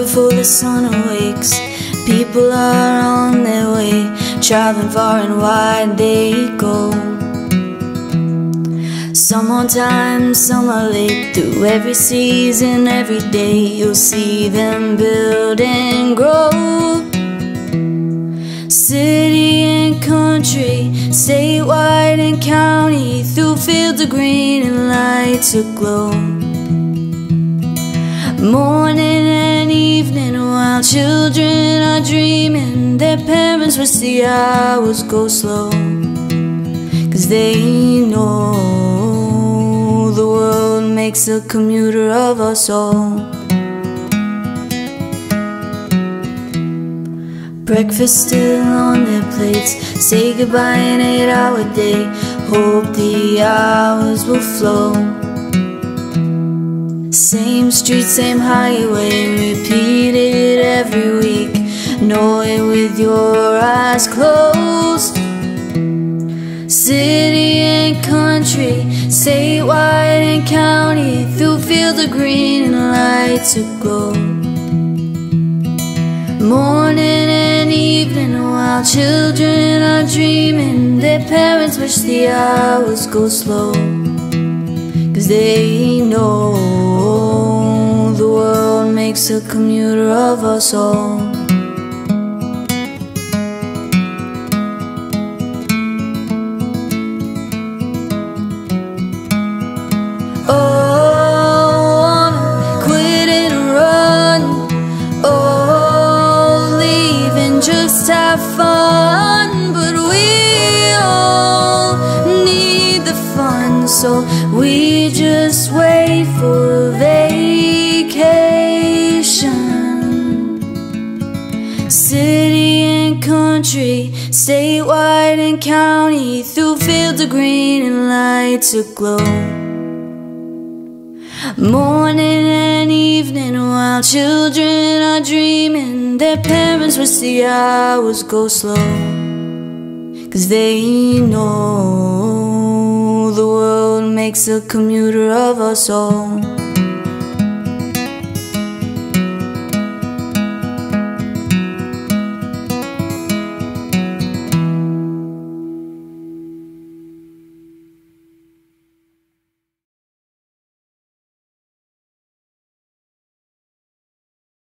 before the sun awakes. People are on their way, traveling far and wide they go. Some on time, some are late. Through every season, every day, you'll see them build and grow. City and country, statewide and county, through fields of green and lights aglow. Morning evening while children are dreaming. Their parents wish the hours go slow Cause they know the world makes a commuter of us all. Breakfast still on their plates Say goodbye an eight hour day. Hope the hours will flow same street, same highway, repeated every week. Know it with your eyes closed. City and country, statewide and county, through fields of green and lights aglow. Morning and evening while children are dreaming, their parents wish the hours go slow. They know the world makes a commuter of us all. So we just wait for vacation. City and country, statewide and county, through fields of green and lights aglow. Morning and evening while children are dreaming, their parents wish the hours go slow. Cause they know makes a commuter of us all.